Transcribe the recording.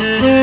oh.